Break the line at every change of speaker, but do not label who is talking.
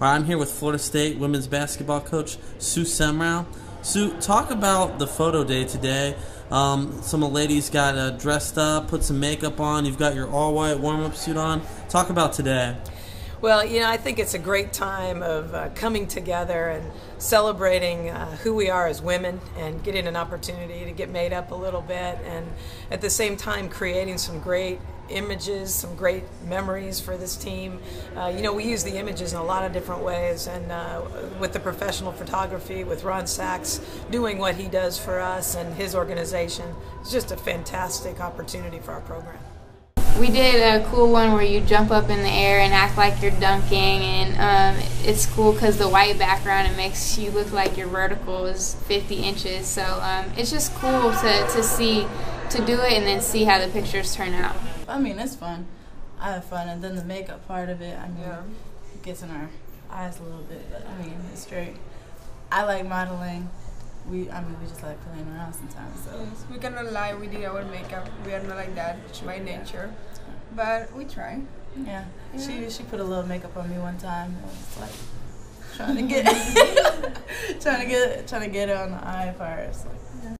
All I'm here with Florida State women's basketball coach Sue Semrau. Sue, talk about the photo day today. Um, some of the ladies got uh, dressed up, put some makeup on. You've got your all-white warm-up suit on. Talk about today.
Well, you know, I think it's a great time of uh, coming together and celebrating uh, who we are as women and getting an opportunity to get made up a little bit and at the same time creating some great images, some great memories for this team. Uh, you know, we use the images in a lot of different ways, and uh, with the professional photography, with Ron Sachs doing what he does for us and his organization, it's just a fantastic opportunity for our program.
We did a cool one where you jump up in the air and act like you're dunking, and um, it's cool because the white background it makes you look like your vertical is 50 inches. So um, it's just cool to, to see to do it and then see how the pictures turn out.
I mean, it's fun. I have fun, and then the makeup part of it. I mean, yeah. gets in our eyes a little bit, but I mean, it's great. I like modeling. We, I mean, we just like playing around sometimes. So
yes, we cannot lie. We did our makeup. We are not like that It's by nature, but we try.
Yeah. yeah. She she put a little makeup on me one time. It was like trying to get trying to get trying to get it on the eye first. Like,